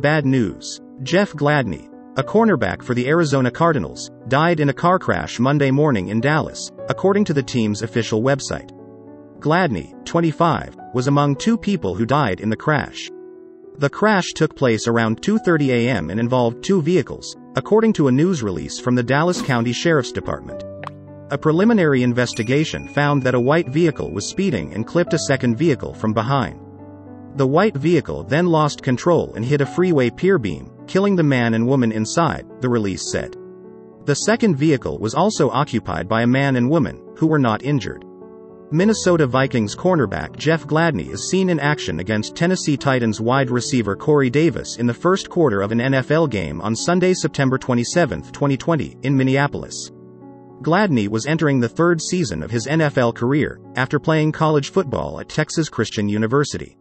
Bad news. Jeff Gladney, a cornerback for the Arizona Cardinals, died in a car crash Monday morning in Dallas, according to the team's official website. Gladney, 25, was among two people who died in the crash. The crash took place around 2:30 a.m. and involved two vehicles, according to a news release from the Dallas County Sheriff's Department. A preliminary investigation found that a white vehicle was speeding and clipped a second vehicle from behind. The white vehicle then lost control and hit a freeway pier beam, killing the man and woman inside, the release said. The second vehicle was also occupied by a man and woman, who were not injured. Minnesota Vikings cornerback Jeff Gladney is seen in action against Tennessee Titans wide receiver Corey Davis in the first quarter of an NFL game on Sunday, September 27, 2020, in Minneapolis. Gladney was entering the third season of his NFL career, after playing college football at Texas Christian University.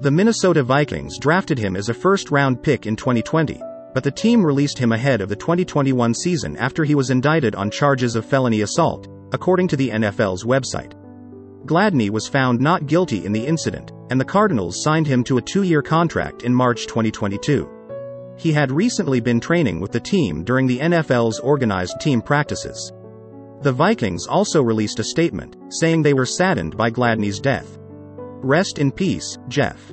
The Minnesota Vikings drafted him as a first round pick in 2020, but the team released him ahead of the 2021 season after he was indicted on charges of felony assault, according to the NFL's website. Gladney was found not guilty in the incident, and the Cardinals signed him to a two-year contract in March 2022. He had recently been training with the team during the NFL's organized team practices. The Vikings also released a statement, saying they were saddened by Gladney's death. Rest in peace, Jeff.